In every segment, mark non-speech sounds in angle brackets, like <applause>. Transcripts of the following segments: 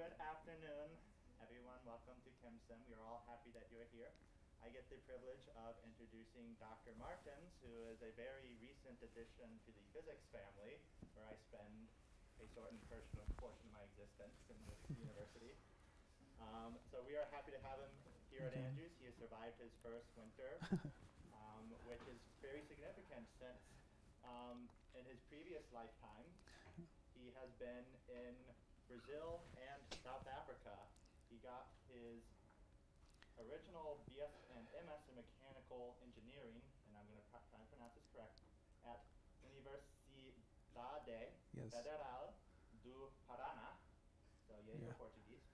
good afternoon, everyone. Welcome to ChemSim. We are all happy that you're here. I get the privilege of introducing Dr. Martins, who is a very recent addition to the physics family, where I spend a certain portion of, portion of my existence in this <laughs> university. Um, so we are happy to have him here at Andrews. He has survived his first winter, <laughs> um, which is very significant since um, in his previous lifetime, he has been in Brazil and South Africa. He got his original BS and MS in mechanical engineering, and I'm going to try and pronounce this correct, at Universidade Yes. Federal do Paraná, so yeah, Yeah. you're Portuguese.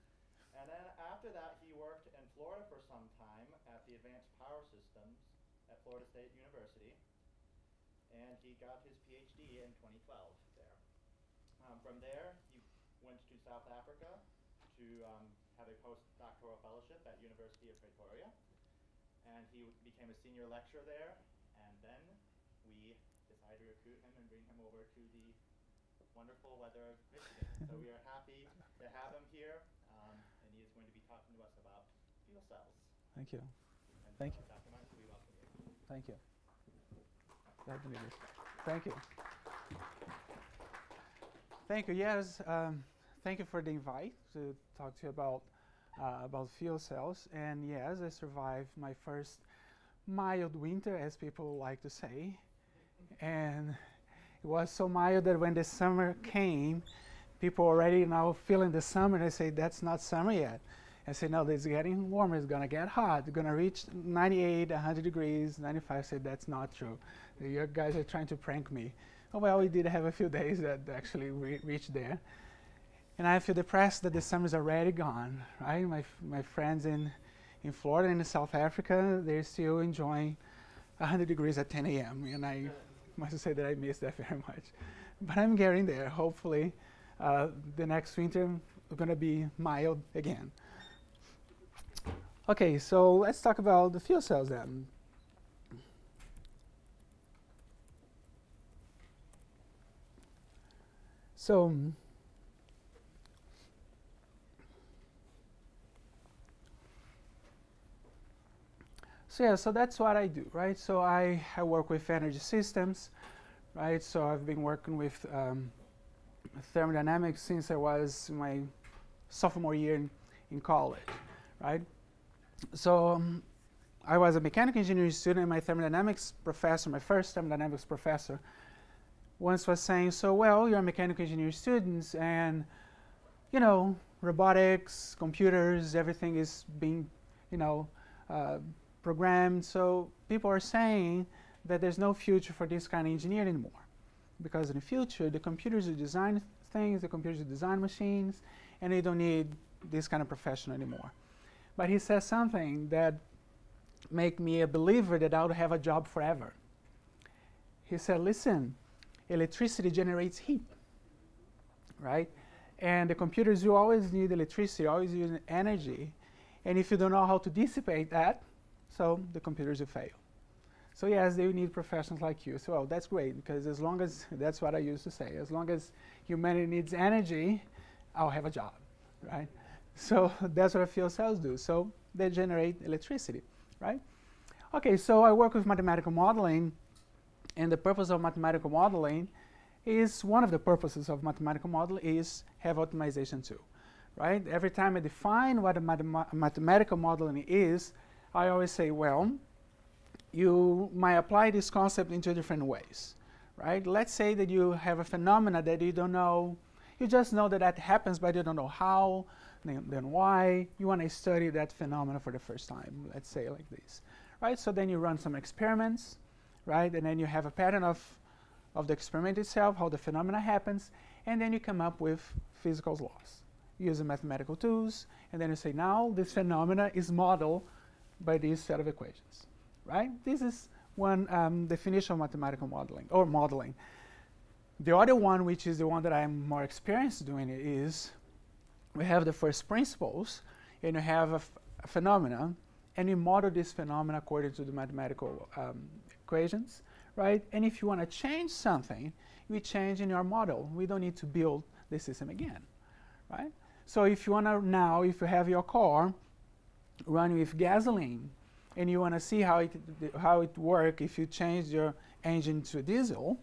And then after that, he worked in Florida for some time at the Advanced Power Systems at Florida State University, and he got his PhD in 2012 there. Um, from there, he went to South Africa to um, have a postdoctoral fellowship at University of Pretoria, and he became a senior lecturer there. And then we decided to recruit him and bring him over to the wonderful weather of Michigan. so we are happy to have him here, um, and he is going to be talking to us about fuel cells. Thank you. And Thank you. Dr. Martin, we welcome you. Thank you. Glad to meet you. Thank you. Thank you. Yes, um, thank you for the invite to talk to you about uh, about fuel cells. And yes, I survived my first mild winter, as people like to say, and it was so mild that when the summer came, people already now feeling the summer. They say that's not summer yet. I say no, it's getting warmer. It's gonna get hot. It's gonna reach 98, 100 degrees, 95. I said that's not true. You guys are trying to prank me. Oh, well, we did have a few <laughs> days that actually re- reached there, and I feel depressed that the summer's already gone. Right, my my friends in in Florida and in South Africa, they're still enjoying 100 degrees at 10 a.m. And I must say that I miss that <laughs> very much. But I'm getting there. Hopefully, uh, the next winter we're gonna be mild again. Okay, so let's talk about the fuel cells then. So, so yeah, so that's what I do, right? So I, I work with energy systems, right? So I've been working with um, thermodynamics since I was my sophomore year in, in college, right? So um, I was a mechanical engineering student, and my thermodynamics professor, my first thermodynamics professor, once was saying, "So well, you're mechanical engineering students, and you know, robotics, computers, everything is being, you know, uh, programmed. So people are saying that there's no future for this kind of engineering anymore, because in the future, the computers will design things, the computers will design machines, and they don't need this kind of profession anymore." But he says something that make me a believer that I'll have a job forever. He said, listen, electricity generates heat, right? And the computers will always need electricity, always use energy. And if you don't know how to dissipate that, so the computers will fail. So yes, they need professionals like you. So well, that's great because as long as that's what I used to say, as long as humanity needs energy, I'll have a job, right? So <laughs> that's what fuel cells do. So they generate electricity, right? Okay, so I work with mathematical modeling, and the purpose of mathematical modeling is one of the purposes of mathematical model is have optimization too, right? Every time I define what a mathema- mathematical modeling is, I always say, well, you might apply this concept in two different ways, right? Let's say that you have a phenomena that you don't know, you just know that that happens, but you don't know how, then, then why. You want to study that phenomena for the first time, let's say like this, right? So then you run some experiments, right? And then you have a pattern of, of the experiment itself, how the phenomena happens, and then you come up with physical laws using mathematical tools, and then you say, now this phenomena is modeled by this set of equations, right? This is one um, definition of mathematical modeling, or modeling. The other one, which is the one that I'm more experienced doing, is we have the first principles, and you have a phenomenon, and you model this phenomenon according to the mathematical um, equations, right? And if you want to change something, we change in your model. We don't need to build the system again, right? So if you want to now, if you have your car running with gasoline, and you want to see how it how it works if you change your engine to diesel,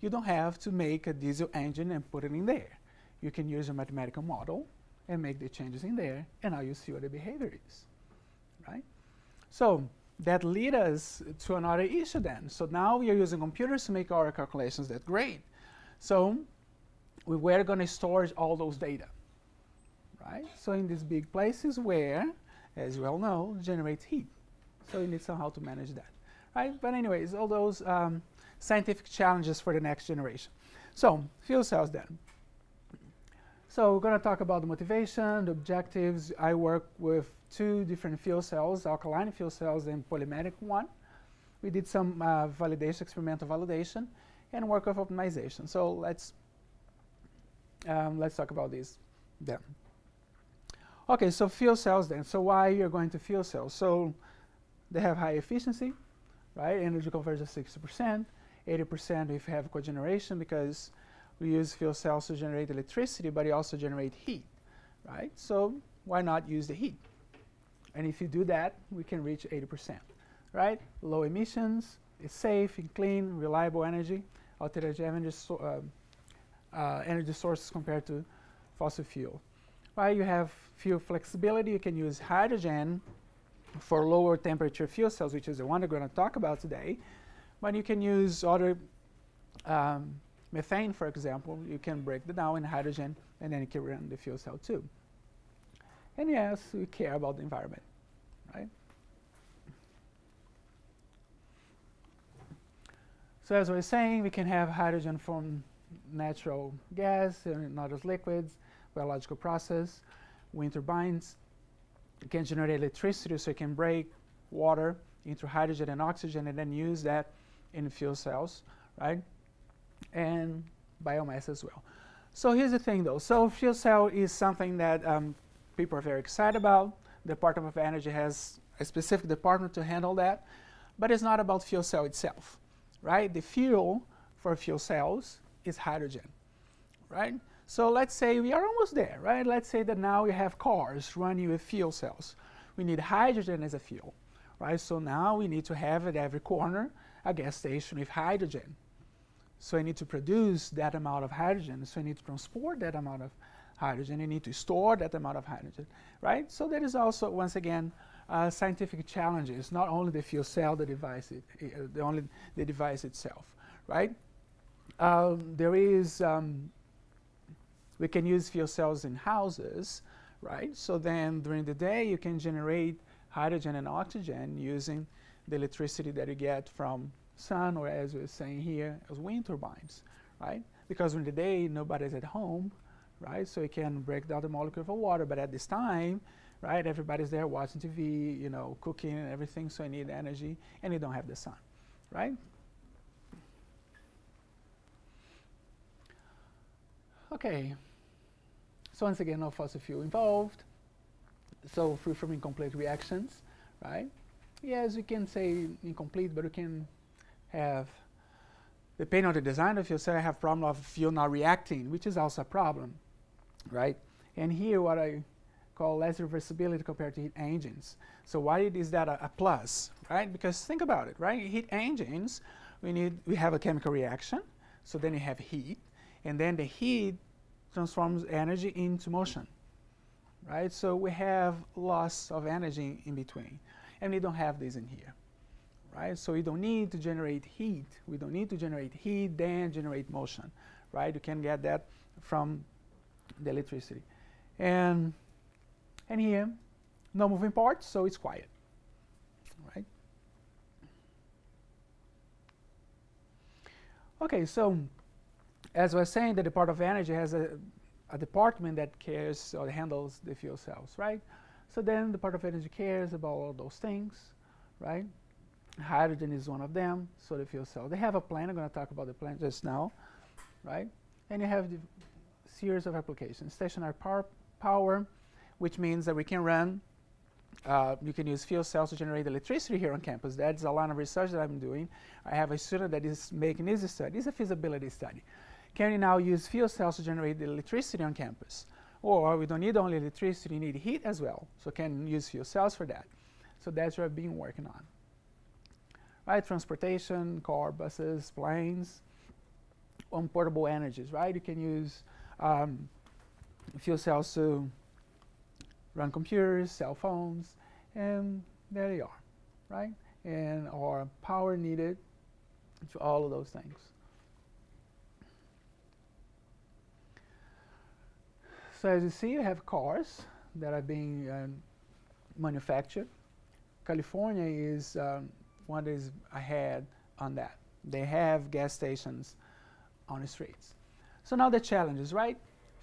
you don't have to make a diesel engine and put it in there. You can use a mathematical model and make the changes in there, and now you see what the behavior is, right? So that leads us to another issue then. So now we are using computers to make our calculations. That's great. So we were going to store all those data, right? So in these big places where, as you all know, generates heat. So you need somehow to manage that, right? But anyways, all those um, scientific challenges for the next generation. So fuel cells then. So we're going to talk about the motivation, the objectives. I work with two different fuel cells, alkaline fuel cells and polymeric one. We did some uh, validation, experimental validation, and work of optimization. So let's um, let's talk about these then. Okay, so fuel cells then. So why you're going to fuel cells? So they have high efficiency, right? Energy conversion 60%, 80% if you have cogeneration because we use fuel cells to generate electricity, but they also generate heat, right? So why not use the heat? And if you do that, we can reach 80%, right? Low emissions, it's safe and clean, reliable energy, alternative energy, so, uh, uh, energy sources compared to fossil fuel. Right, you have fuel flexibility, you can use hydrogen for lower temperature fuel cells, which is the one we're going to talk about today. But you can use other um, methane, for example. You can break it down in hydrogen, and then you can run the fuel cell too. And yes, we care about the environment, right? So as was saying, we can have hydrogen from natural gas and not as liquids, biological process, wind turbines, can generate electricity so it can break water into hydrogen and oxygen and then use that in fuel cells, right? And biomass as well. So here's the thing though. So fuel cell is something that um, people are very excited about. The Department of Energy has a specific department to handle that. But it's not about fuel cell itself, right? The fuel for fuel cells is hydrogen, right? So let's say we are almost there, right? Let's say that now we have cars running with fuel cells. We need hydrogen as a fuel, right? So now we need to have at every corner a gas station with hydrogen. So I need to produce that amount of hydrogen. So I need to transport that amount of hydrogen. I need to store that amount of hydrogen, right? So there is also, once again, uh, scientific challenges, not only the fuel cell, the device, it, uh, the only the device itself, right? Um, there is um, we can use fuel cells in houses, right? So then during the day you can generate hydrogen and oxygen using the electricity that you get from sun or as we're saying here, as wind turbines, right? Because during the day nobody's at home, right? So you can break down the molecule of water, but at this time, right, everybody's there watching TV, you know, cooking and everything, so you need energy, and you don't have the sun, right? Okay. So once again, no fossil fuel involved. So free from incomplete reactions, right? Yes, we can say incomplete, but we can have, depending on the design of your cell, I have problem of fuel not reacting, which is also a problem, right? And here what I call less reversibility compared to heat engines. So why is that a, a plus, right? Because think about it, right? Heat engines, we need, we have a chemical reaction, so then you have heat, and then the heat transforms energy into motion, right? So we have loss of energy in between, and we don't have this in here, right? So we don't need to generate heat. We don't need to generate heat, then generate motion, right? You can get that from the electricity. And, and here, no moving parts, so it's quiet, right? Okay, so as I was saying, the Department of Energy has a, a department that cares or handles the fuel cells, right? So then the Department of Energy cares about all those things, right? Hydrogen is one of them, so the fuel cell. They have a plan, I'm going to talk about the plan just now, right? And you have the series of applications. Stationary power, power which means that we can run, uh, you can use fuel cells to generate electricity here on campus. That's a line of research that I'm doing. I have a student that is making this study. It's a feasibility study. Can we now use fuel cells to generate the electricity on campus? Or we don't need only electricity, we need heat as well. So can use fuel cells for that. So that's what I've been working on. Right, transportation, car, buses, planes, on portable energies, right? You can use um, fuel cells to run computers, cell phones, and there they are, right? And our power needed to all of those things. So as you see, you have cars that are being um, manufactured. California is um, one that is ahead on that. They have gas stations on the streets. So now the challenge is, right?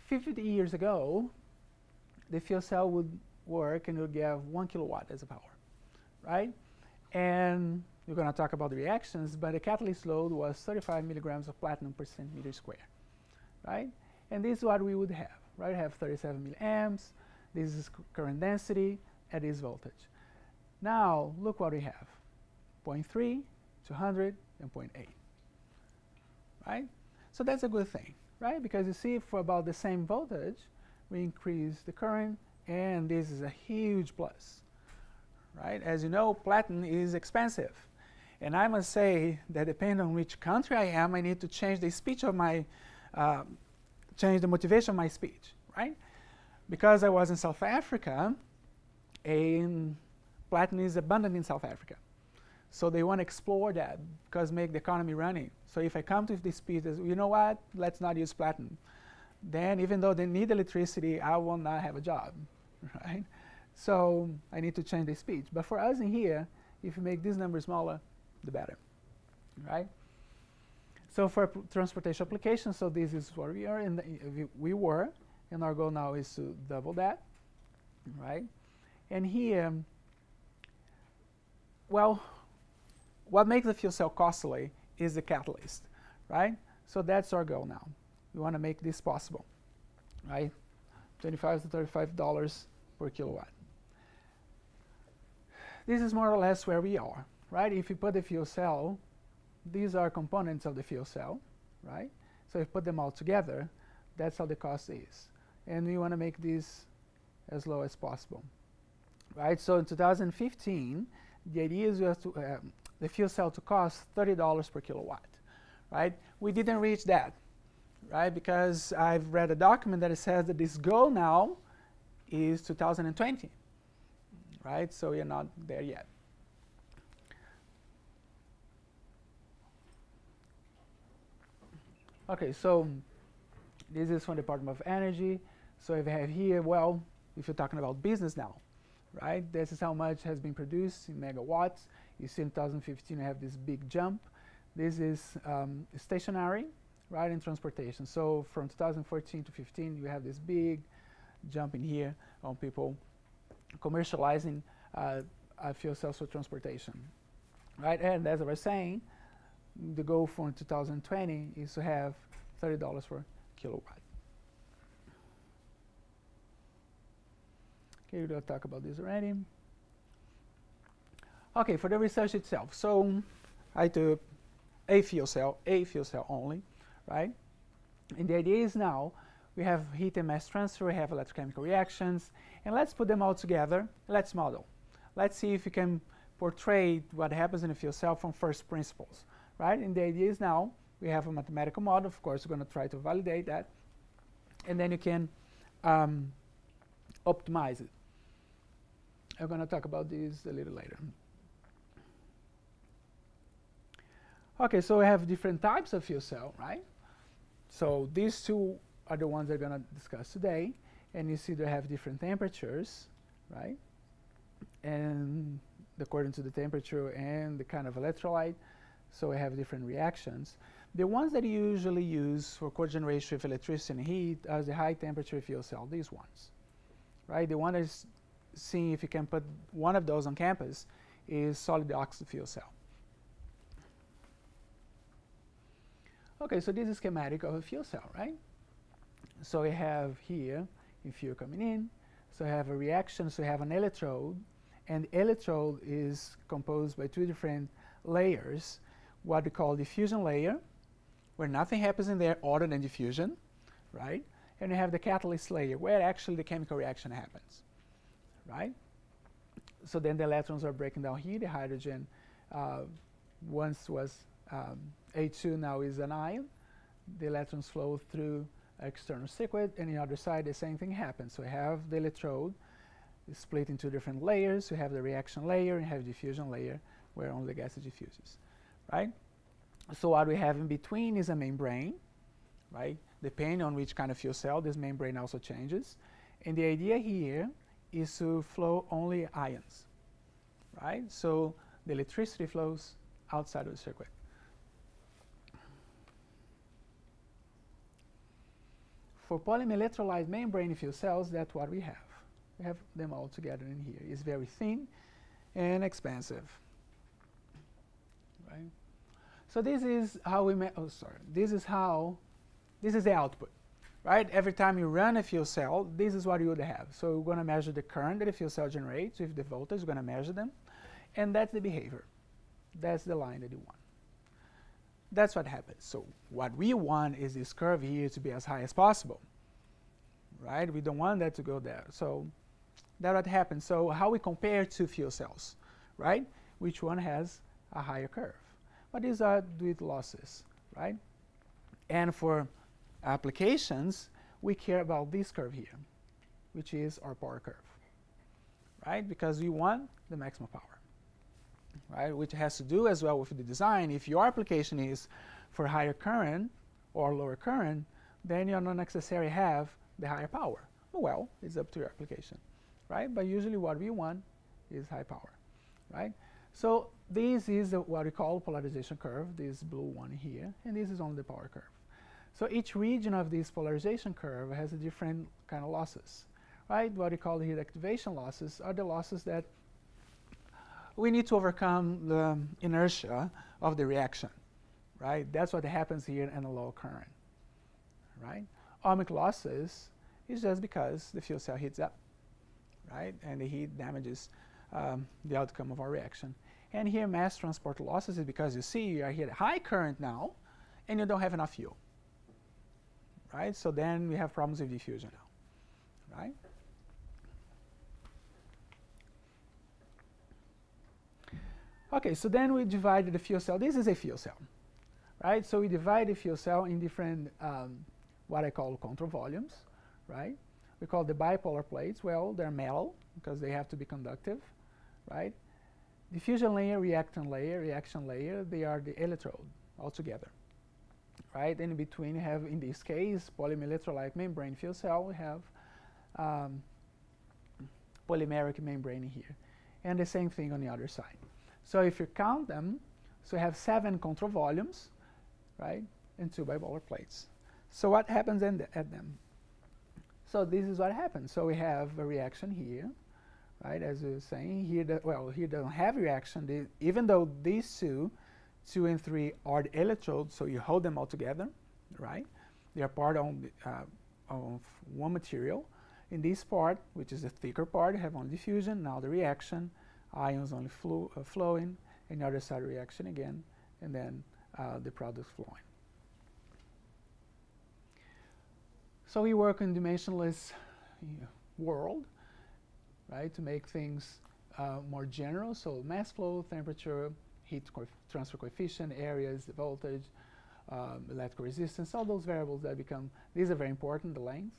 50 years ago, the fuel cell would work and it would give one kilowatt as a power, right? And we're going to talk about the reactions, but the catalyst load was 35 milligrams of platinum per centimeter square, right? And this is what we would have, right? I Have 37 milliamps. This is current density at this voltage. Now, look what we have. 0.3, 200, and 0.8, right? So that's a good thing, right? Because you see for about the same voltage, we increase the current, and this is a huge plus, right? As you know, platinum is expensive. And I must say that depending on which country I am, I need to change the speech of my, uh, change the motivation of my speech, right? Because I was in South Africa, and platinum is abundant in South Africa. So they want to explore that because make the economy running. So if I come to this speech, you know what, let's not use platinum. Then even though they need electricity, I will not have a job, <laughs> right? So I need to change the speech. But for us in here, if you make this number smaller, the better, right? So for transportation applications, so this is where we are, and we were, and our goal now is to double that, right? And here, well, what makes the fuel cell costly is the catalyst, right? So that's our goal now. We want to make this possible, right? 25 to 35 dollars per kilowatt. This is more or less where we are, right? If you put the fuel cell, these are components of the fuel cell, right? So if you put them all together, that's how the cost is. And we want to make this as low as possible, right? So in 2015, the idea is to, uh, the fuel cell to cost $30 per kilowatt, right? We didn't reach that, right? Because I've read a document that says that this goal now is 2020, right? So we're not there yet. Okay, so this is from the Department of Energy. So if I have here, well, if you're talking about business now, right? This is how much has been produced in megawatts. You see in 2015 I have this big jump. This is um, stationary, right, in transportation. So from 2014 to 15, you have this big jump in here on people commercializing uh, uh, fuel cells for transportation, right? And as I was saying, the goal for 2020 is to have $30 per kilowatt. Okay, we'll talk about this already. Okay, for the research itself. So I took a fuel cell, a fuel cell only, right? And the idea is now we have heat and mass transfer, we have electrochemical reactions, and let's put them all together. Let's model. Let's see if we can portray what happens in a fuel cell from first principles, right? And the idea is now we have a mathematical model. Of course, we're going to try to validate that, and then you can um, optimize it. I'm going to talk about this a little later. Okay, so we have different types of fuel cell, right? So these two are the ones we're going to discuss today. And you see they have different temperatures, right? And according to the temperature and the kind of electrolyte, so we have different reactions. The ones that you usually use for cogeneration of electricity and heat are the high temperature fuel cell, these ones, right? The one is seeing if you can put one of those on campus is solid oxide fuel cell. Okay, so this is schematic of a fuel cell, right? So we have here a fuel coming in, so we have a reaction, so we have an electrode, and the electrode is composed by two different layers, what we call diffusion layer, where nothing happens in there other than diffusion, right? and you have the catalyst layer where actually the chemical reaction happens, right? So then the electrons are breaking down here. The hydrogen uh, once was um, H2, now is an ion. The electrons flow through external circuit, and on the other side the same thing happens. So we have the electrode split into different layers. We have the reaction layer and have diffusion layer where only the gas diffuses, right? So what we have in between is a membrane, right? Depending on which kind of fuel cell, this membrane also changes. And the idea here is to flow only ions, right? So the electricity flows outside of the circuit. For polymer electrolyte membrane fuel cells, that's what we have. We have them all together in here. It's very thin and expensive. So this is how we, oh sorry, this is how, this is the output. Right? Every time you run a fuel cell, this is what you would have. So we're going to measure the current that the fuel cell generates with the voltage, we're going to measure them. And that's the behavior. That's the line that you want. That's what happens. So what we want is this curve here to be as high as possible. Right? We don't want that to go there. So that's what happens. So how we compare two fuel cells, right? Which one has a higher curve? But these are with losses, right? And for applications, we care about this curve here, which is our power curve, right? Because we want the maximum power, right? Which has to do as well with the design. If your application is for higher current or lower current, then you don't necessarily have the higher power. Oh, well, it's up to your application right? But usually what we want is high power, right? So this is what we call polarization curve, this blue one here, and this is only the power curve. So each region of this polarization curve has a different kind of losses, right? What we call heat activation losses are the losses that we need to overcome the inertia of the reaction, right? That's what happens here in a low current, right? Ohmic losses is just because the fuel cell heats up, right? And the heat damages um, the outcome of our reaction. And here mass transport losses is because you see you are here at high current now and you don't have enough fuel, right? So then we have problems with diffusion now, right? Okay, so then we divided the fuel cell. This is a fuel cell, right? So we divide the fuel cell in different, um, what I call control volumes, right? We call the bipolar plates. Well, they're metal because they have to be conductive, right? Diffusion layer, reactant layer, reaction layer, they are the electrode altogether, right? In between you have, in this case, polymer electrolyte membrane fuel cell, we have um, polymeric membrane here. And the same thing on the other side. So if you count them, so you have seven control volumes, right, and two bipolar plates. So what happens at them? So this is what happens. So we have a reaction here, right? As we were saying here, well, here don't have reaction. They, even though these two, two and three, are the electrodes, so you hold them all together, right? They are part of, uh, of one material. In this part, which is the thicker part, you have only diffusion. Now the reaction, ions only flo uh, flowing, and the other side reaction again, and then uh, the product flowing. So we work in dimensionless world, right, to make things uh, more general. So mass flow, temperature, heat transfer coefficient, areas, voltage, um, electrical resistance, all those variables that become, these are very important, the length.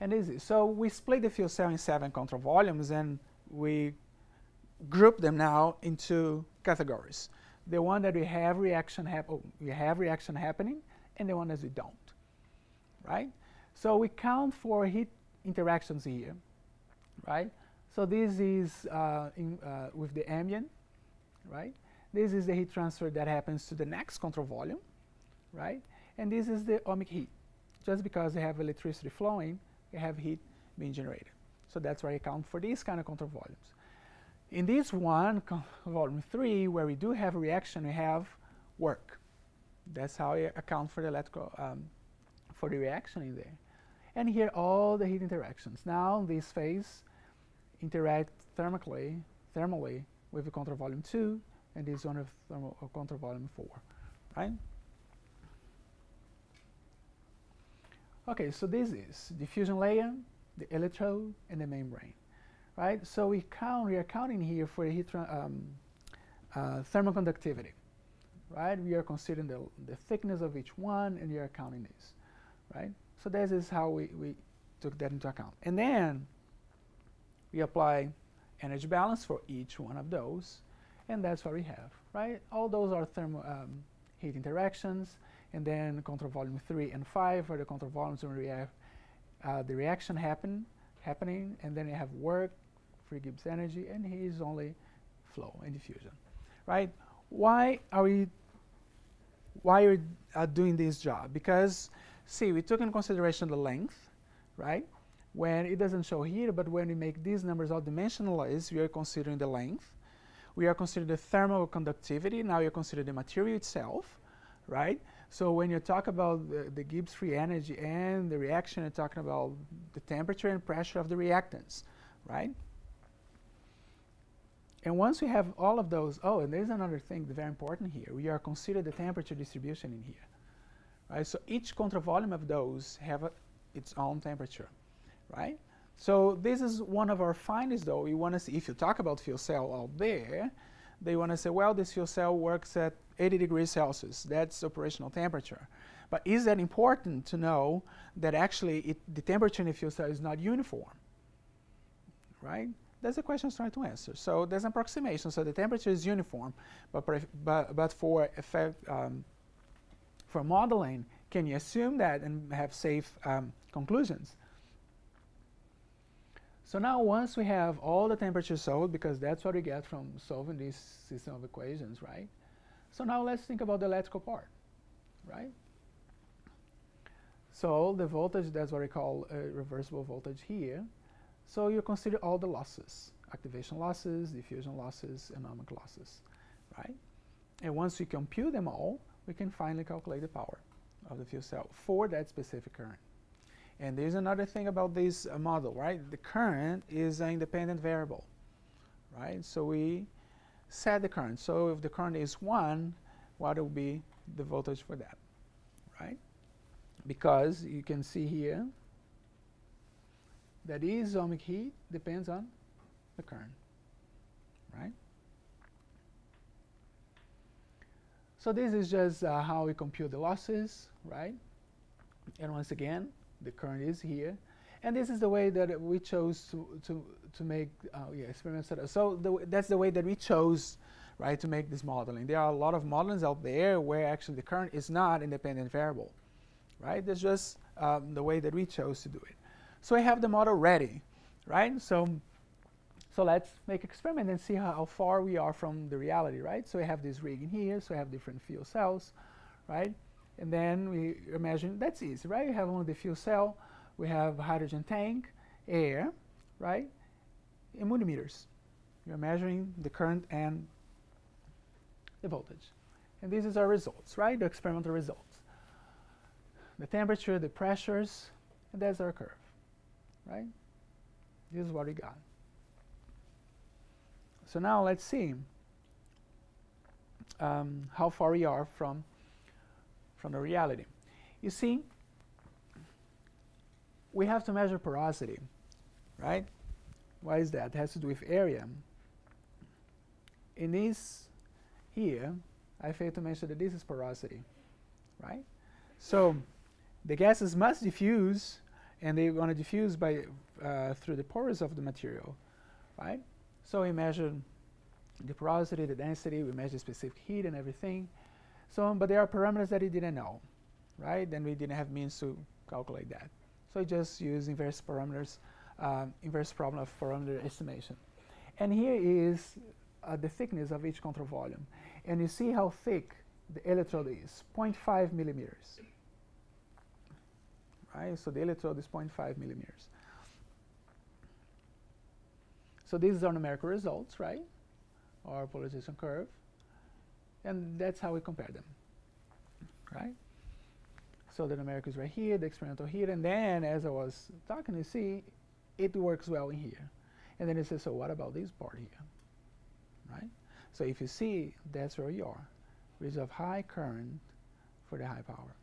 And easy. So we split the fuel cell in seven control volumes and we group them now into categories. The one that we have reaction, oh, we have reaction happening and the one that we don't right? So we count for heat interactions here, right? So this is uh, in, uh, with the ambient, right? This is the heat transfer that happens to the next control volume, right? And this is the ohmic heat. Just because they have electricity flowing, they have heat being generated. So that's why I count for these kind of control volumes. In this one, <laughs> volume 3, where we do have a reaction, we have work. That's how I account for the electrical um, for the reaction in there. And here all the heat interactions. Now this phase interact thermically, thermally with the control volume 2 and this one with thermal, uh, control volume 4, right? Okay, so this is diffusion layer, the electrode, and the membrane, right? So we count, we are counting here for the heat um, uh, thermal conductivity, right? We are considering the, the thickness of each one, and we are counting this, right? So this is how we, we took that into account. And then we apply energy balance for each one of those, and that's what we have, right? All those are thermal um, heat interactions, and then control volume 3 and 5 are the control volumes when we have uh, the reaction happen, happening, and then you have work, free Gibbs energy, and here is only flow and diffusion, right? Why are we why are we uh, doing this job? Because, see, we took in consideration the length, right? When it doesn't show here, but when we make these numbers all dimensionalized, we are considering the length. We are considering the thermal conductivity. Now you're considering the material itself, right? So when you talk about the, the, Gibbs free energy and the reaction, you're talking about the temperature and pressure of the reactants, right? And once we have all of those, oh, and there's another thing very important here. We are considering the temperature distribution in here, right? So each control volume of those have a, its own temperature, right? So this is one of our findings, though. We want to see if you talk about fuel cell out there, they want to say, well, this fuel cell works at 80 degrees Celsius. That's operational temperature. But is that important to know that actually it, the temperature in the fuel cell is not uniform, right? That's the question I was trying to answer. So there's an approximation. So the temperature is uniform, but but, but for effect um, for modeling, can you assume that and have safe um, conclusions? So now once we have all the temperatures solved, because that's what we get from solving this system of equations, right? So now let's think about the electrical part, right? So the voltage, that's what we call a reversible voltage here. So you consider all the losses, activation losses, diffusion losses, anomic losses, right? And once we compute them all, we can finally calculate the power of the fuel cell for that specific current. And there's another thing about this uh, model, right? The current is an independent variable, right? So we set the current. So if the current is 1, what will be the voltage for that, right? Because you can see here that isomic heat depends on the current, right? So this is just uh, how we compute the losses, right? And once again, the current is here. And this is the way that we chose to, to, to make uh, yeah, experiments. So the, that's the way that we chose right, to make this modeling. There are a lot of modelings out there where actually the current is not independent variable. Right? That's just um, the way that we chose to do it. So I have the model ready, right? So, so let's make experiment and see how, how far we are from the reality, right? So I have this rig in here, so I have different fuel cells, right? And then we imagine, that's easy, right? We have only the fuel cell, we have hydrogen tank, air, right? In millimeters. You're measuring the current and the voltage. And this is our results, right? The experimental results. The temperature, the pressures, and that's our curve right? This is what we got. So now let's see um, how far we are from, from the reality. You see, we have to measure porosity, right? Why is that? It has to do with area. In this here, I failed to mention that this is porosity, right? So the gases must diffuse and they're going to diffuse by uh, through the pores of the material, right? So we measure the porosity, the density, we measure specific heat and everything. So, but there are parameters that we didn't know, right? Then we didn't have means to calculate that. So we just use inverse parameters, um, inverse problem of parameter estimation. And here is uh, the thickness of each control volume. And you see how thick the electrode is, 0.5 millimeters right? So the electrode is 0.5 millimeters. So these are numerical results, right? Our polarization curve. And that's how we compare them, right? So the numerical is right here, the experimental here, and then as I was talking, you see, it works well in here. And then it says, so what about this part here, right? So if you see, that's where you are, which of high current for the high power,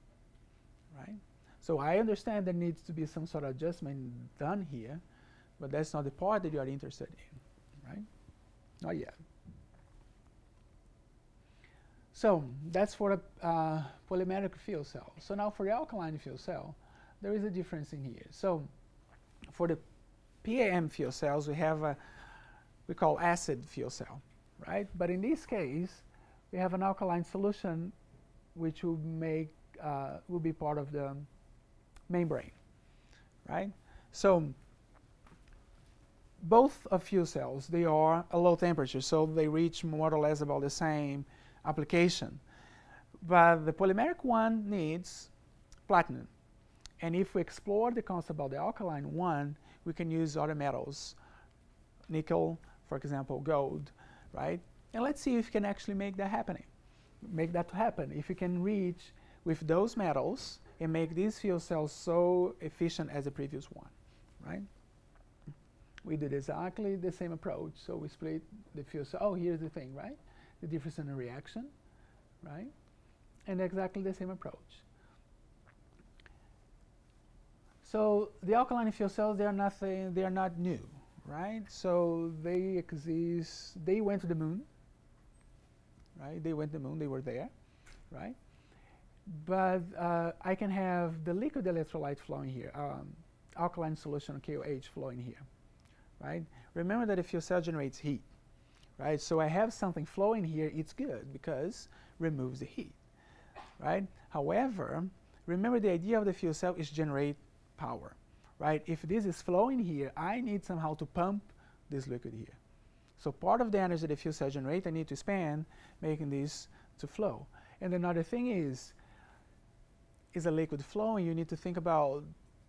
right? So I understand there needs to be some sort of adjustment done here, but that's not the part that you are interested in, right? Not yet. So that's for a uh, polymeric fuel cell. So now for the alkaline fuel cell, there is a difference in here. So for the PEM fuel cells, we have a, we call acid fuel cell, right? But in this case, we have an alkaline solution which will make, uh, will be part of the membrane, right? So both of fuel cells, they are a low temperature, so they reach more or less about the same application. But the polymeric one needs platinum. And if we explore the concept about the alkaline one, we can use other metals, nickel, for example, gold, right? And let's see if we can actually make that happening, make that happen. If we can reach with those metals and make these fuel cells so efficient as the previous one, right? We did exactly the same approach. So we split the fuel cell. Oh, here's the thing, right? The difference in the reaction, right? And exactly the same approach. So the alkaline fuel cells, they are nothing, they are not new, right? So they exist, they went to the moon, right? They went to the moon, they were there, right? But uh, I can have the liquid electrolyte flowing here, um, alkaline solution KOH flowing here, right? Remember that a fuel cell generates heat, right? So I have something flowing here, it's good because removes the heat, right? However, remember the idea of the fuel cell is generate power, right? If this is flowing here, I need somehow to pump this liquid here. So part of the energy that the fuel cell generates, I need to spend making this to flow. And another thing is, is a liquid flowing, you need to think about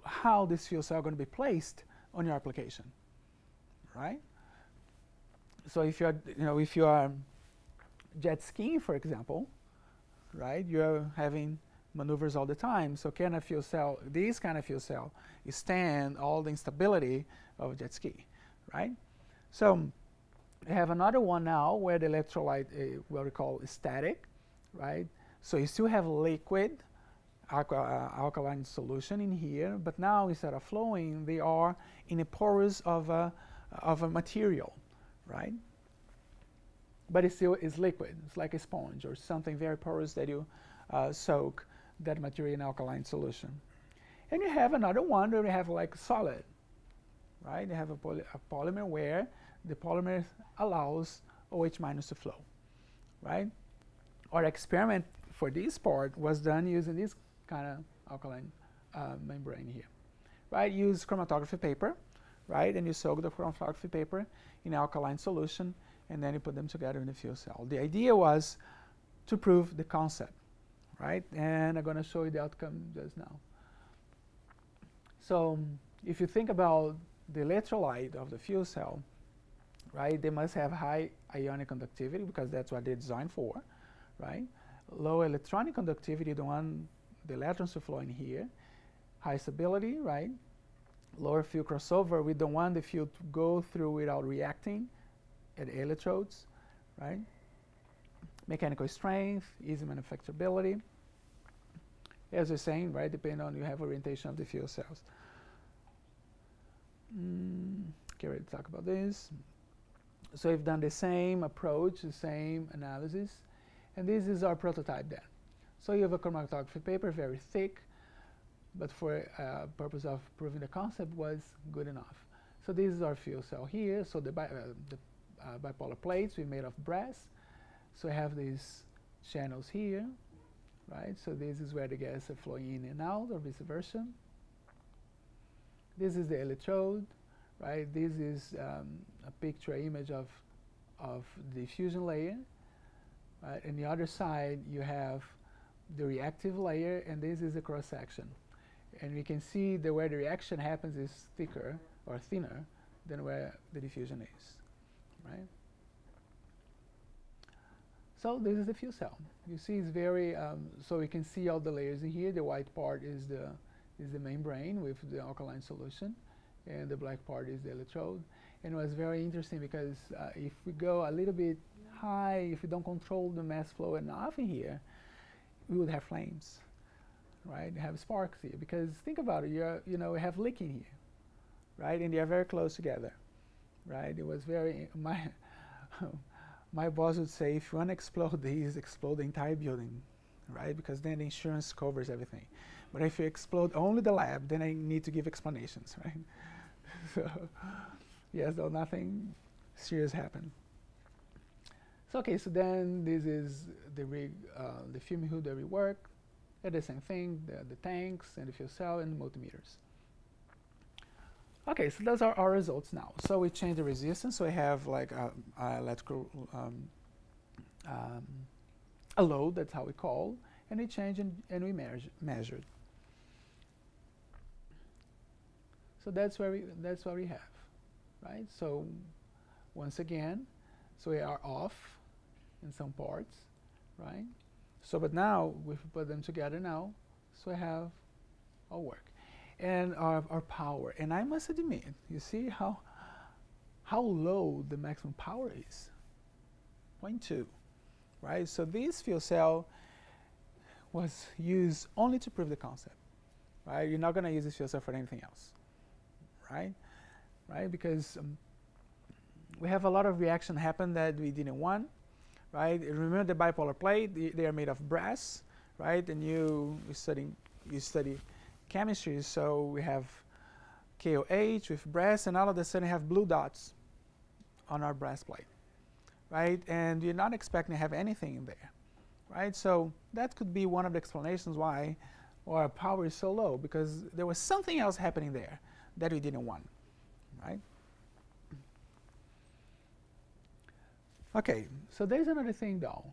how this fuel cell is going to be placed on your application, right? So if you're, you know, if you are jet skiing, for example, right, you're having maneuvers all the time. So can a fuel cell, this kind of fuel cell, stand all the instability of a jet ski, right? So we have another one now where the electrolyte, uh, what we call static, right? So you still have liquid alka uh, alkaline solution in here, but now instead of flowing, they are in a porous of a, of a material, right? But it still is liquid. It's like a sponge or something very porous that you uh, soak that material in alkaline solution. And you have another one where you have like solid, right? You have a, poly a polymer where the polymer allows OH minus to flow, right? Our experiment for this part was done using this kind of alkaline uh, membrane here, right? Use chromatography paper, right? And you soak the chromatography paper in alkaline solution, and then you put them together in the fuel cell. The idea was to prove the concept, right? And I'm going to show you the outcome just now. So if you think about the electrolyte of the fuel cell, right, they must have high ionic conductivity because that's what they're designed for, right? Low electronic conductivity, the one the electrons to flow in here. High stability, right? Lower fuel crossover, we don't want the field to go through without reacting at electrodes, right? mechanical strength, easy manufacturability. As we're saying, right, depending on you have orientation of the fuel cells. Mm, okay, ready to talk about this. So we've done the same approach, the same analysis, and this is our prototype then. So you have a chromatography paper, very thick, but for uh, purpose of proving the concept was good enough. So this is our fuel cell here. So the, bi uh, the uh, bipolar plates we made of brass. So I have these channels here, right? So this is where the gas are flowing in and out, or vice versa. This is the electrode, right? This is um, a picture image of, of the diffusion layer. Right? And the other side, you have the reactive layer, and this is a cross section. And we can see that where the reaction happens is thicker or thinner than where the diffusion is, right? So this is the fuel cell. You see it's very, um, so we can see all the layers in here. The white part is the, is the membrane with the alkaline solution, and the black part is the electrode. And it was very interesting because uh, if we go a little bit high, if we don't control the mass flow enough in here, we would have flames, right? You have sparks here because think about it. You you know we have leaking here, right? And they are very close together, right? It was very <laughs> my my boss would say if you want to explode these, explode the entire building, right? Because then the insurance covers everything. But if you explode only the lab, then I need to give explanations, <laughs> right? so yes, though nothing serious happened. So okay, so then this is the rig, uh, the that we work. They're the same thing, the, the tanks and the fuel cell and the multimeters. Okay, so those are our results now. So we change the resistance. So we have like a, a electrical um, um, a load. That's how we call, and we change and, and we measure measured. So that's where we that's what we have, right? So once again, so we are off in some parts, right? So, but now we put them together now, so I have our work and our, our power. And I must admit, you see how how low the maximum power is? 0.2, right? So this fuel cell was used only to prove the concept, right? You're not going to use this fuel cell for anything else, right? Right? Because um, we have a lot of reaction happen that we didn't want, right? Remember the bipolar plate? They, they are made of brass, right? And you, you study you study chemistry, so we have KOH with brass, and all of a sudden have blue dots on our brass plate, right? And you're not expecting to have anything in there, right? So that could be one of the explanations why our power is so low, because there was something else happening there that we didn't want, right? Okay, so there's another thing though.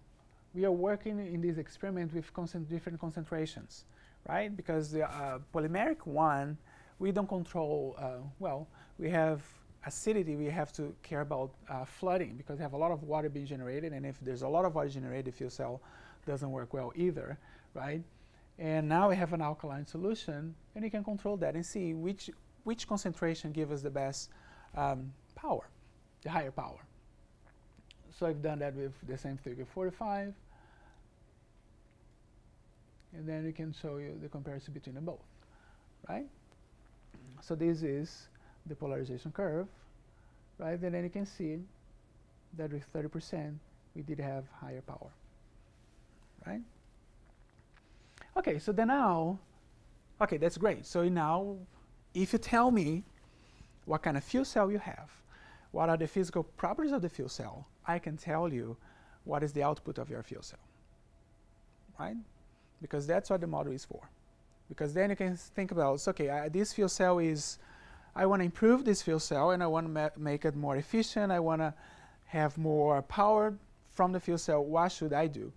We are working in this experiment with concent different concentrations, right? Because the uh, polymeric one, we don't control, uh, well, we have acidity, we have to care about uh, flooding because we have a lot of water being generated, and if there's a lot of water generated, the fuel cell doesn't work well either, right? And now we have an alkaline solution, and you can control that and see which, which concentration gives us the best um, power, the higher power. So I've done that with the same figure 45. And then we can show you the comparison between them both, right? So this is the polarization curve, right? And then you can see that with 30% we did have higher power, right? Okay, so then now, okay, that's great. So now, if you tell me what kind of fuel cell you have, what are the physical properties of the fuel cell, I can tell you what is the output of your fuel cell, right? Because that's what the model is for. Because then you can think about, okay, uh, this fuel cell is, I want to improve this fuel cell and I want to ma make it more efficient. I want to have more power from the fuel cell. What should I do?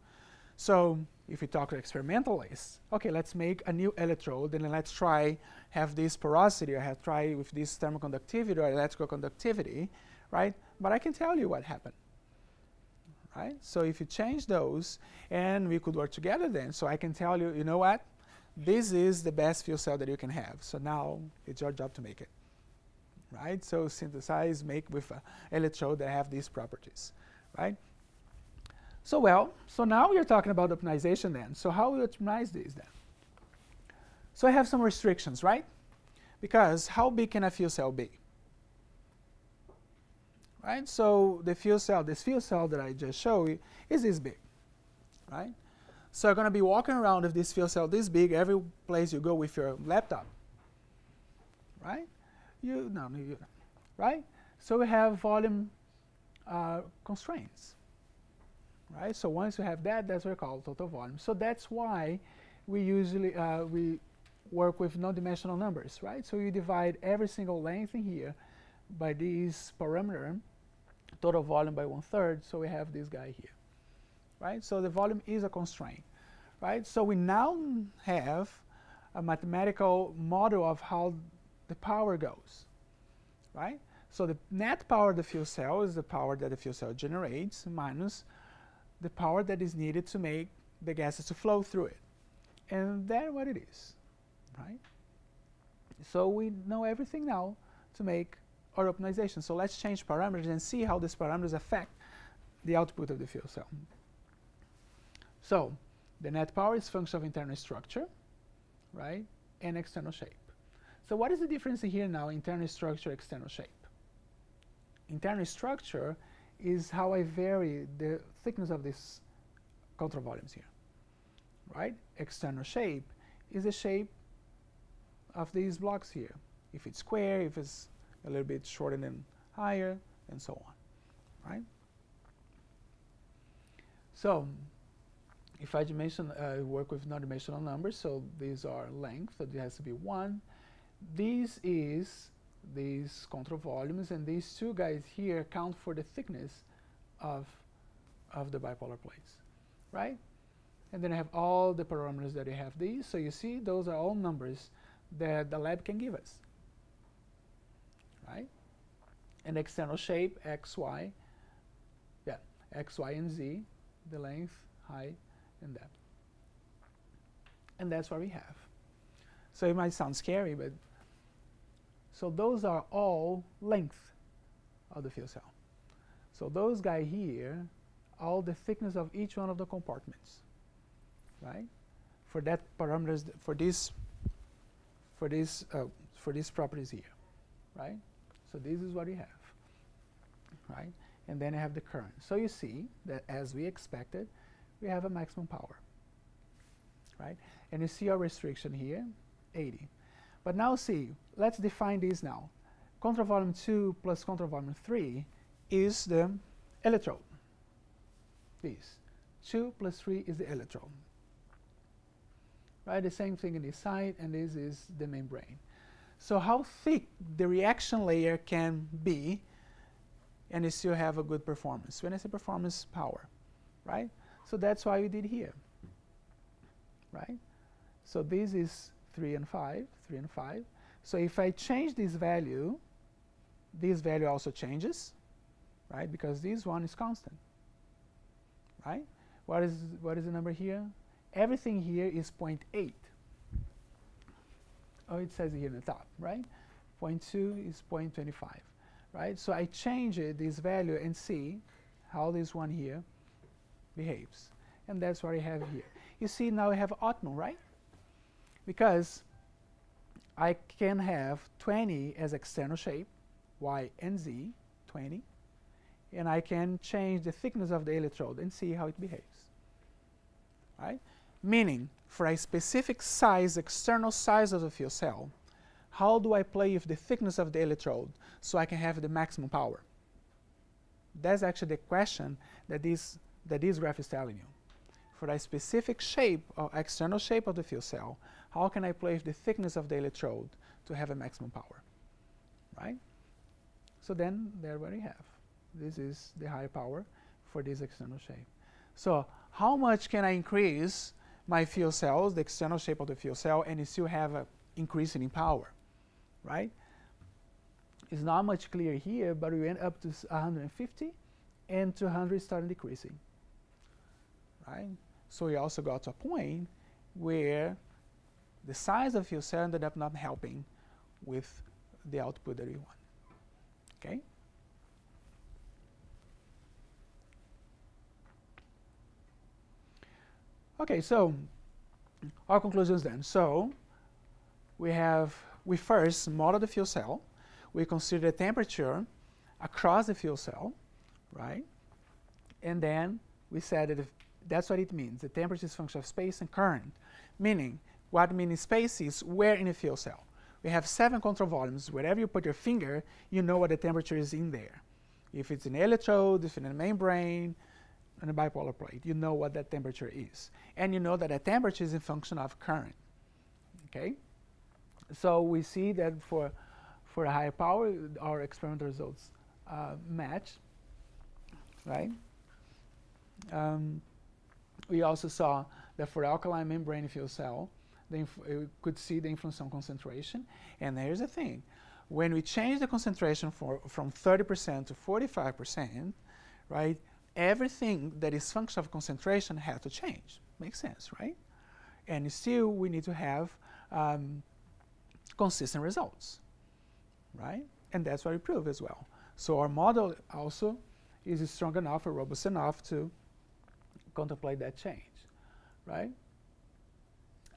So if we talk to experimentalists, okay, let's make a new electrode and let's try have this porosity or have try with this thermal conductivity or electrical conductivity, right? But I can tell you what happened right? So if you change those, and we could work together then, so I can tell you, you know what? This is the best fuel cell that you can have. So now it's your job to make it, right? So synthesize, make with an electrode that have these properties, right? So well, so now we are talking about optimization then. So how we optimize these then? So I have some restrictions, right? Because how big can a fuel cell be? Right? So the fuel cell, this fuel cell that I just showed you, is this big, right? So you're going to be walking around with this fuel cell this big every place you go with your laptop, right? You no, you, right? So we have volume uh, constraints, right? So once you have that, that's what we call total volume. So that's why we usually uh, we work with non-dimensional numbers, right? So you divide every single length in here by this parameter, total volume by one third, so we have this guy here, right? So the volume is a constraint, right? So we now have a mathematical model of how the power goes, right? So the net power of the fuel cell is the power that the fuel cell generates minus the power that is needed to make the gases to flow through it. And that's what it is, right? So we know everything now to make or optimization. So let's change parameters and see how these parameters affect the output of the fuel cell. So the net power is function of internal structure, right, and external shape. So what is the difference here now, internal structure, external shape? Internal structure is how I vary the thickness of these control volumes here, right? External shape is the shape of these blocks here. If it's square, if it's a little bit shorter than higher, and so on, right? So if I dimension, uh, work with non-dimensional numbers, so these are length, so it has to be 1. This is these control volumes, and these two guys here count for the thickness of, of the bipolar plates, right? And then I have all the parameters that I have these. So you see, those are all numbers that the lab can give us, right? And external shape, x, y, yeah, x, y, and z, the length, height, and depth. And that's what we have. So it might sound scary, but so those are all length of the fuel cell. So those guys here, all the thickness of each one of the compartments, right? For that parameters, for this, for this, uh, for these properties here, right? So this is what we have, right? And then I have the current. So you see that as we expected, we have a maximum power, right? And you see our restriction here, 80. But now see, let's define these now. Control volume 2 plus control volume 3 is the electrode. This. 2 plus 3 is the electrode. Right, the same thing in this side, and this is the membrane. So how thick the reaction layer can be, and you still have a good performance. When I say performance, power, right? So that's why we did here, right? So this is 3 and 5, 3 and 5. So if I change this value, this value also changes, right? Because this one is constant, right? What is, what is the number here? Everything here is 0.8. Oh, it says here in the top, right? 0.2 is 0.25, right? So I change it, this value and see how this one here behaves. And that's what I have here. You see now I have optimum, right? Because I can have 20 as external shape, y and z, 20, and I can change the thickness of the electrode and see how it behaves. Right? Meaning, for a specific size, external size of the fuel cell, how do I play with the thickness of the electrode so I can have the maximum power? That's actually the question that this that this graph is telling you. For a specific shape or external shape of the fuel cell, how can I play with the thickness of the electrode to have a maximum power, right? So then there we have. This is the high power for this external shape. So how much can I increase my fuel cells, the external shape of the fuel cell, and you still have an increase in power, right? It's not much clear here, but we went up to 150 and 200 started decreasing right? So we also got to a point where the size of your cell ended up not helping with the output that we want. Okay? Okay, so our conclusions then. So we have, we first model the fuel cell. We consider the temperature across the fuel cell, right? And then we said that that's what it means. The temperature is function of space and current. Meaning, what means space is where in a fuel cell. We have seven control volumes. Wherever you put your finger, you know what the temperature is in there. If it's an electrode, if it's in a membrane, on a bipolar plate, you know what that temperature is. And you know that the temperature is a function of current. Okay? So we see that for, for a higher power, our experimental results uh, match, right? Um, we also saw that for alkaline membrane fuel cell, we could see the influence on concentration. And here's the thing. When we change the concentration for, from 30% to 45%, right, everything that is function of concentration had to change. Makes sense, right? And still, we need to have um, consistent results, right? And that's what we prove as well. So our model also is strong enough or robust enough to contemplate that change, right?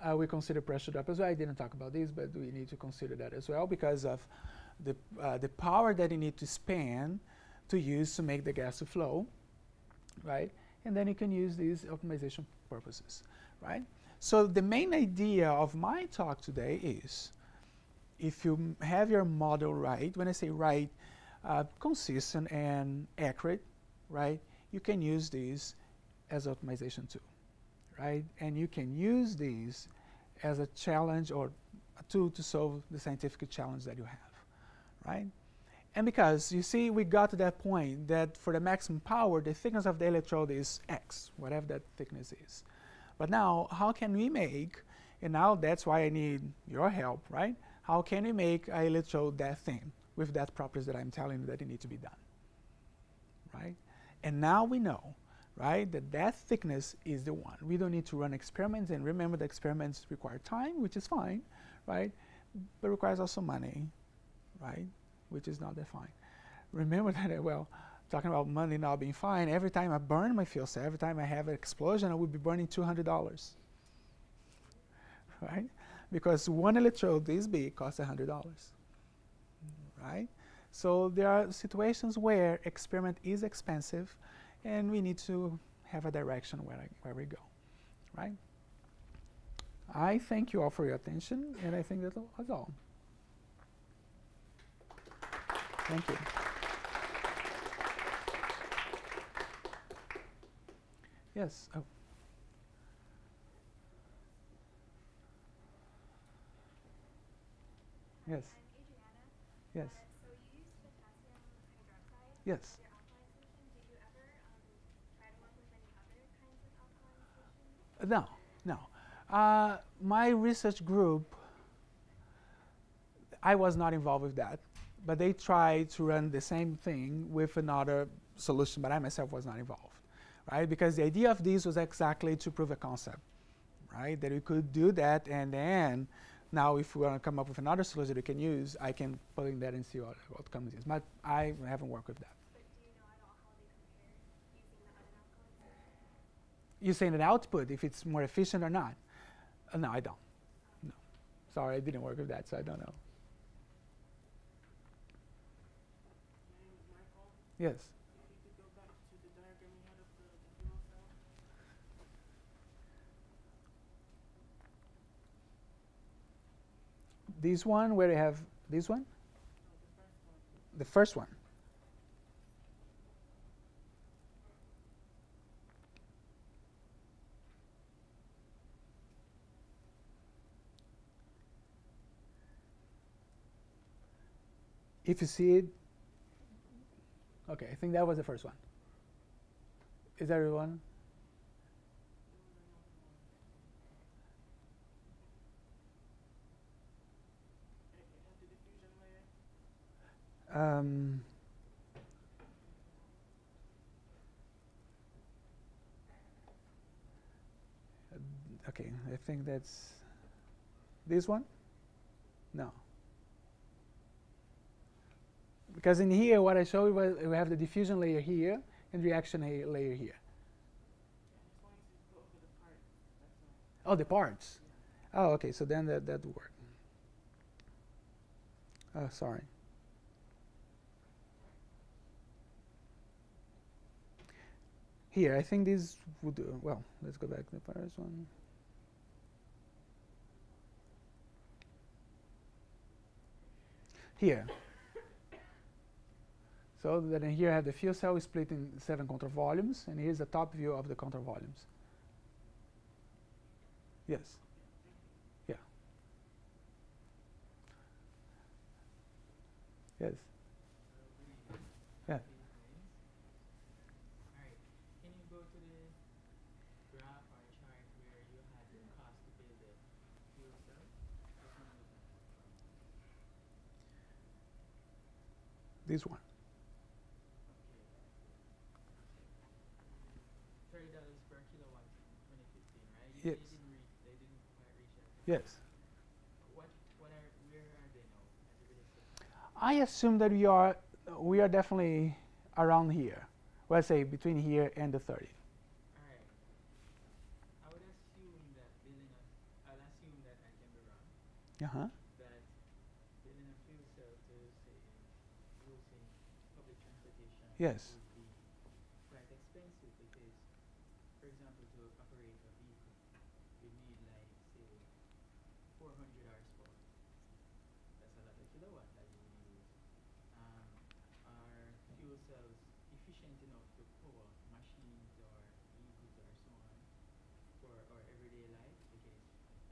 uh, we consider pressure drop as well. I didn't talk about this, but we need to consider that as well because of the, uh, the power that you need to spend to use to make the gas to flow, right? And then you can use these optimization purposes, right? So the main idea of my talk today is if you have your model right, when I say right, uh, consistent and accurate, right, you can use these as optimization tool, right? And you can use these as a challenge or a tool to solve the scientific challenge that you have, right? And because you see, we got to that point that for the maximum power, the thickness of the electrode is X, whatever that thickness is. But now, how can we make, and now that's why I need your help, right? How can we make a electrode that thin with that properties that I'm telling you that it needs to be done, right? And now we know, right, that that thickness is the one. We don't need to run experiments, and remember the experiments require time, which is fine, right? But requires also money, right? Which is not that fine. Remember <laughs> that, well, talking about money not being fine, every time I burn my fuel cell, every time I have an explosion, I would be burning $200. <laughs> Right? Because one electrode this big costs $100. Right? So there are situations where experiment is expensive and we need to have a direction where, I, where we go. Right? I thank you all for your attention and I think that's all. Thank you. Yes. Oh. Yes. Yes. Uh, so you use potassium hydroxide. Yes. Your alkaline solution. Did you ever um, try to work with any other kinds of alkaline solutions? No, no. Uh, my research group, I was not involved with that but they tried to run the same thing with another solution, but I myself was not involved, right? Because the idea of this was exactly to prove a concept, right? That we could do that, and then now if we want to come up with another solution we can use, I can put in that and see what, what comes in. But I haven't worked with that. You saying an output, if it's more efficient or not? Uh, no, I don't. No. Sorry, I didn't work with that, so I don't know. Yes. This one, where you have this one? The first one. If you see it Okay, I think that was the first one. Is everyone? Um, okay, I think that's this one? No. Because in here, what I showed you was we have the diffusion layer here and reaction layer here. Oh, the parts. Oh, okay. So then that that work. Oh, sorry. Here, I think this would do. Well, let's go back to the first one. Here, so then here I have the fuel cell split in seven control volumes, and here's the top view of the control volumes. Yes. Yeah. Yes. Yeah. Can you go to the graph or chart where you had the cost to fuel cell? This one. Yes. What, what are, where are they now? I assume that we are we are definitely around here. Let's say between here and the 30. Alright. I would assume that building a, I'll Uh-huh. that building a fuel cell to say using public transportation Yes. would be quite expensive because, for example, to operate a vehicle, you need like say 400 horsepower. That's a lot of kilowatt that you will use. Um, are fuel cells efficient enough to power machines or vehicles or so on for our everyday life? Because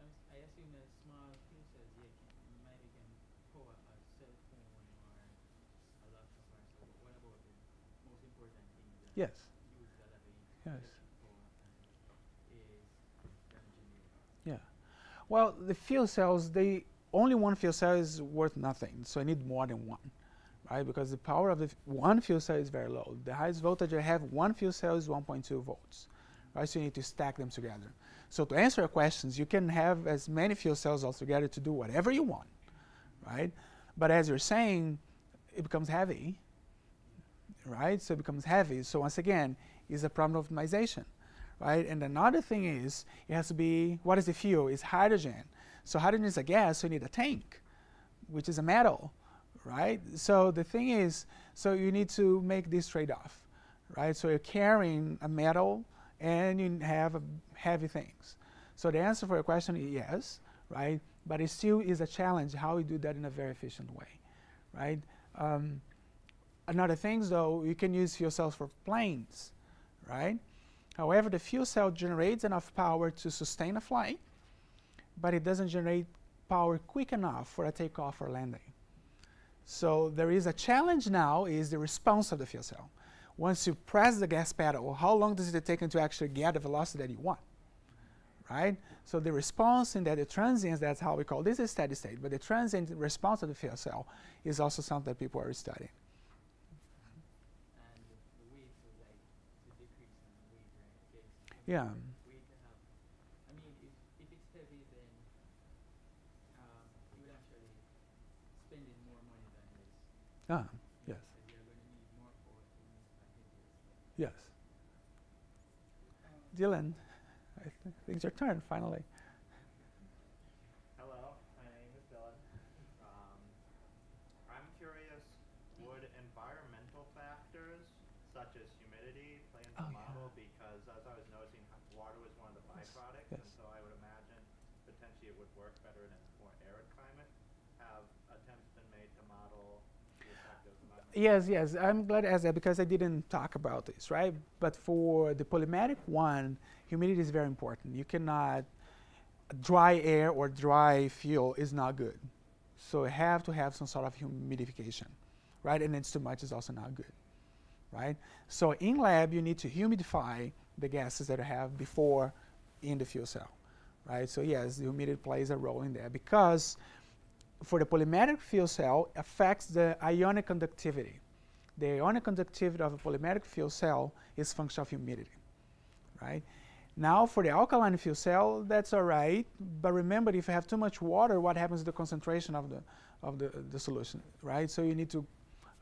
I'm s- I assume that small fuel cells yeah, can, might can power a cell phone or a laptop or so. But what about the most important thing that Yes. use a lot of Yes. electric power and is engineering? Yeah. Well, the fuel cells, they only one fuel cell is worth nothing, so I need more than one, right? Because the power of the one fuel cell is very low. The highest voltage I have one fuel cell is 1.2 volts, right? So you need to stack them together. So to answer your questions, you can have as many fuel cells all together to do whatever you want, right? But as you're saying, it becomes heavy, right? So it becomes heavy. So once again, is a problem of optimization right? And another thing is, it has to be, what is the fuel? It's hydrogen. So hydrogen is a gas, so you need a tank, which is a metal, right? So the thing is, so you need to make this trade-off, right? So you're carrying a metal and you have heavy things. So the answer for your question is yes, right? But it still is a challenge how we do that in a very efficient way, right? Um, another things though, you can use fuel cells for planes, right? However, the fuel cell generates enough power to sustain a flight, but it doesn't generate power quick enough for a takeoff or landing. So there is a challenge now is the response of the fuel cell. Once you press the gas pedal, how long does it take to actually get the velocity that you want? Right? So the response in that the transients, that's how we call this is steady state, but the transient response of the fuel cell is also something that people are studying. And the, the weight would like to decrease in weight, right? Because Yeah. weight to have, I mean, if, if it's heavy, then um, you would actually spending more money than this. Ah, yes, Because you're going to need more power to move Ah, a heavier stuff. yes. Yes. Dylan, I th- think it's your turn finally. Hello, my name is Dylan. Um, I'm curious, would environmental factors such as humidity play into Oh, the yeah. model? Because as I was noticing, h- water was one of the Yes, byproducts, and yes. so I would imagine potentially it would work better in a more arid climate. Have attempts been made to model the effect of environmental Yes, yes. I'm glad as that because I didn't talk about this, right? But for the polymeric one, humidity is very important. You cannot dry air or dry fuel is not good. So you have to have some sort of humidification, right? And it's too much is also not good, right? So in lab, you need to humidify the gases that you have before in the fuel cell, right? So yes, the humidity plays a role in there because for the polymeric fuel cell affects the ionic conductivity. The ionic conductivity of a polymeric fuel cell is function of humidity, right? Now for the alkaline fuel cell, that's all right, but remember if you have too much water, what happens to the concentration of the, of the, the solution, right? So you need to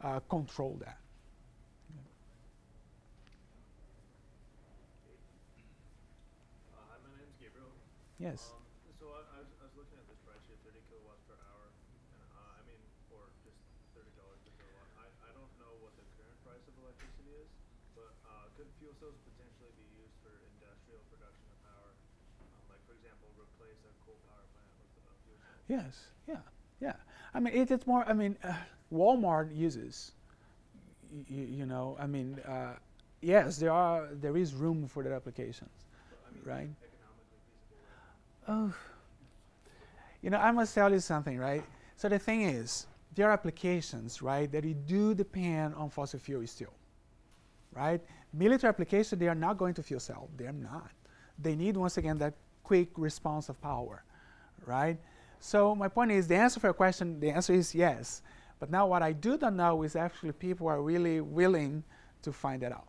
uh, control that. Uh, hi, my name's Gabriel. Yes. Um, so I, I, was, I was looking at this spreadsheet, 30 kilowatts per hour, and uh, I mean, or just 30 dollars per kilowatt. I, I don't know what the current price of electricity is, but uh, could fuel cells potentially be used for industrial production of power? Um, like, for example, replace a coal power plant with a fuel cell. Yes. Yeah. Yeah. I mean, it, it's more. I mean, uh, Walmart uses. You know, I mean, uh, yes, there are. There is room for that applications, I mean, right? Oh. You know, I must tell you something, right? So the thing is, there are applications, right, that you do depend on fossil fuel still, right? Military applications, they are not going to fuel cell. They are not. They need once again that quick response of power, right? So my point is, the answer for your question, the answer is yes. But now what I do not know is actually people are really willing to find that out,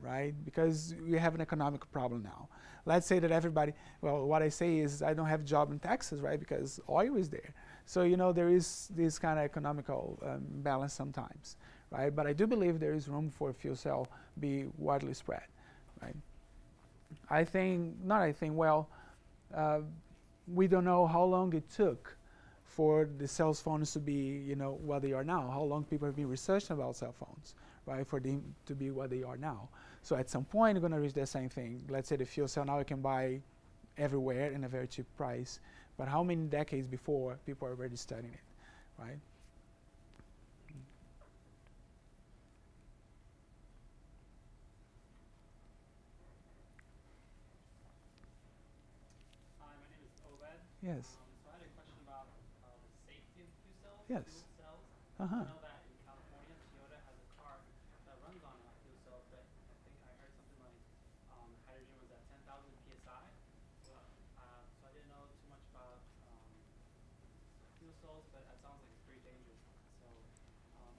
right? Because we have an economic problem now. Let's say that everybody, well, what I say is I don't have a job in Texas, right? Because oil is there. So, you know, there is this kind of economical um, balance sometimes, right? But I do believe there is room for fuel cell be widely spread, right? I think, not I think, well, uh, we don't know how long it took for the cell phones to be, you know, what they are now. How long people have been researching about cell phones, right, for them to be what they are now. So at some point, you're going to reach the same thing. Let's say the fuel cell now you can buy everywhere in a very cheap price. But how many decades before people are already studying it, right? Hi, my name is Obed. Yes. Um, so I had a question about uh, the safety of fuel cells. Yes. Fuel cells. Uh-huh. I know that in California, Toyota has a car that runs on uh, fuel cells, but I think I heard something like um, hydrogen was at 10,000 psi. Well, uh, so I didn't know too much about um, fuel cells, but it sounds like it's pretty dangerous. So um, Uh-huh.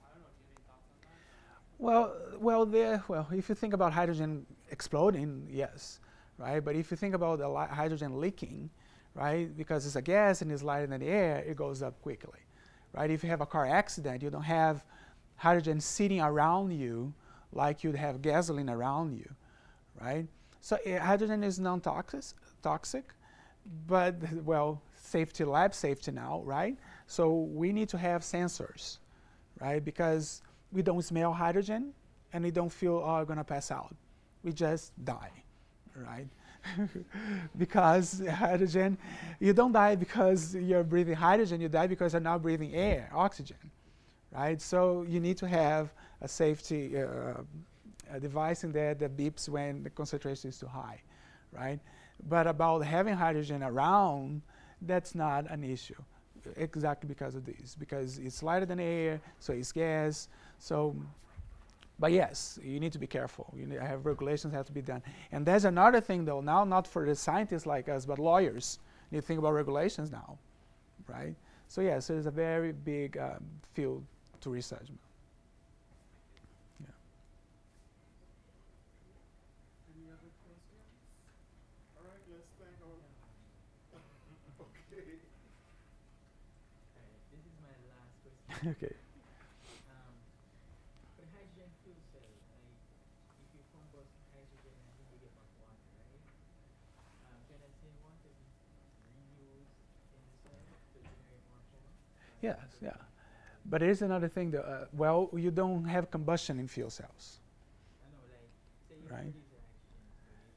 I don't know. Do you have any thoughts on that? Well, well, there. Well, if you think about hydrogen exploding, yes, right. But if you think about the li- hydrogen leaking, right, because it's a gas and it's lighter than the air, it goes up quickly, right. If you have a car accident, you don't have hydrogen sitting around you like you'd have gasoline around you, right. So uh, hydrogen is non-toxic, toxic, but well, safety lab safety now, right. So we need to have sensors, right, because we don't smell hydrogen and we don't feel oh, I'm gonna pass out. We just die, right? <laughs> because hydrogen, you don't die because you're breathing hydrogen, you die because you're now breathing air, oxygen, right? So you need to have a safety uh, a device in there that beeps when the concentration is too high, right? But about having hydrogen around, that's not an issue exactly because of this, because it's lighter than air, so it's gas. So, but yes, you need to be careful. You need, have regulations that have to be done. And there's another thing, though. Now, not for the scientists like us, but lawyers need to think about regulations now, right? So yes, it's a very big um, field to research. Yeah. Any other questions? All right, let's thank our. <laughs> Okay. Alright, this is my last question. <laughs> okay. Um, for the hydrogen fuel cell, like if you combust hydrogen and then you get back water, right? Um, can that same water be reused in the cell to generate more power? Or Yes, yeah. But here's another thing. Though, uh, well, you don't have combustion in fuel cells. Know, like, you Right. produce the hydrogen, right?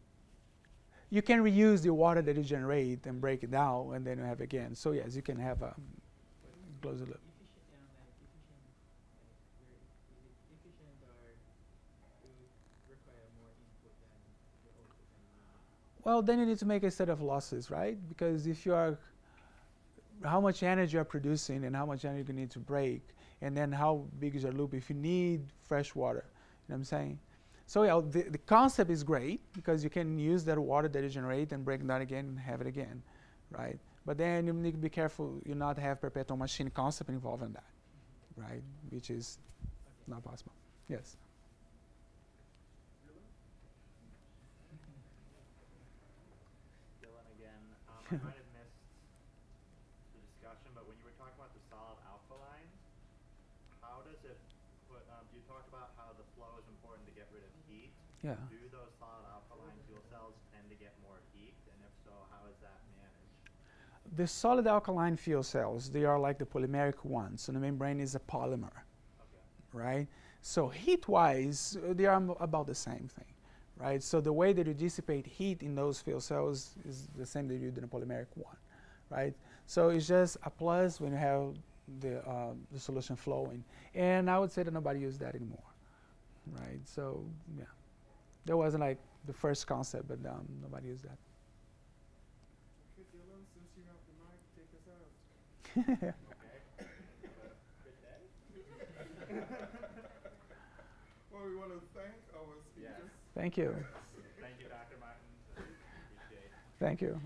You can reuse the water that you generate and break it down, and then you have again. So yes, you can have a close the loop. Efficient, um, like efficient, like where is it efficient or it would require more input than the output and the Well, then you need to make a set of losses, right? Because if you are, how much energy you are producing and how much energy you need to break, and then how big is your loop if you need fresh water. You know what I'm saying? So yeah, the, the concept is great because you can use that water that you generate and break it down again and have it again, right? But then you need to be careful you not have perpetual machine concept involved in that, right? Which is not possible. Yes. Dylan <laughs> again. Um, I might have missed the discussion, but when you were talking about the solid alkalines, how does it put, um, you talked about how the flow is important to get rid of heat. Yeah. Do those solid alkaline fuel cells tend to get more heat? And if so, how is that managed? The solid alkaline fuel cells, they are like the polymeric ones. So the membrane is a polymer, Okay. right? So heat-wise, they are about the same thing, right? So the way that you dissipate heat in those fuel cells is the same that you do in a polymeric one, right? So it's just a plus when you have the, uh, the solution flowing. And I would say that nobody uses that anymore, right? So yeah, that wasn't like the first concept, but um, nobody used that. Okay, Dylan, since you have the mic, take us out. Okay. Good day? Well, we want to thank our speakers. Yes. Thank you. Thank you, Dr. Martin. Appreciate it. Thank you.